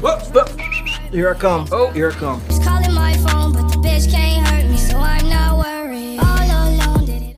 Whoop, whoop. Here I come. Oh, here I come.